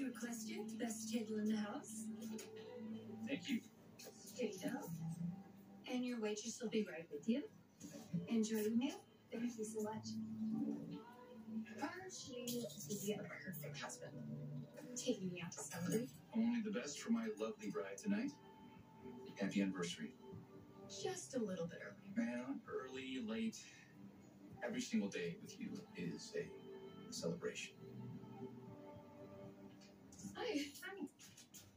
As requested, best table in the house. Thank you. Here you go. And your waitress will be right with you. Enjoy your meal. Thank you so much. Aren't you the perfect husband? Taking me out to celebrate. Only the best for my lovely bride tonight. Happy anniversary. Just a little bit early. Man, early, late, every single day with you is a celebration. Hi. Hi.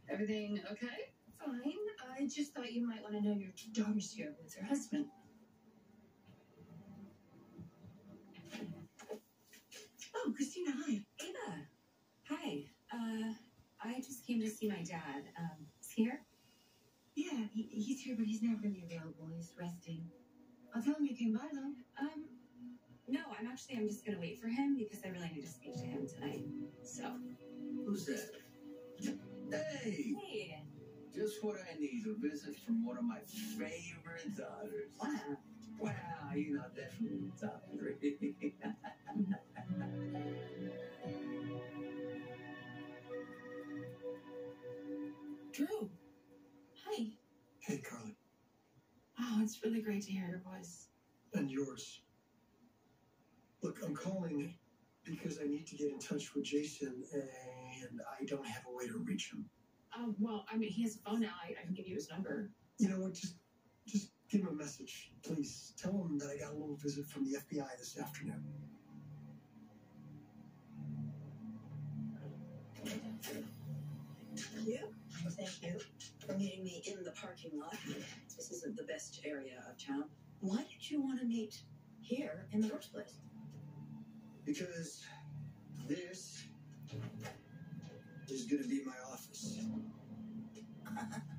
Everything okay? Fine. I just thought you might want to know your daughter's here with her husband. Oh, Kristina, hi. Ava. Hi. Uh, I just came to see my dad. Um, is he here? Yeah, he, he's here, but he's never going to be available. He's resting. I'll tell him you came by, though. Um, no, I'm actually, I'm just gonna wait for him because I really need to speak to him tonight. So, Who's that? Hey, hey, just what I need. A visit from one of my favorite daughters. wow. Wow, you know, definitely top three. Drew. Hi. Hey, Carly, Wow, it's really great to hear your voice. and yours. Look, I'm calling because I need to get in touch with Jason, and I don't have a way to reach him. Um, well, I mean, he has a phone now. I, I can give you his number. You know what? Just, just give him a message, please. Tell him that I got a little visit from the FBI this afternoon. you. Thank you for meeting me in the parking lot. This isn't the best area of town. Why did you want to meet here in the first place? because this is going to be my office.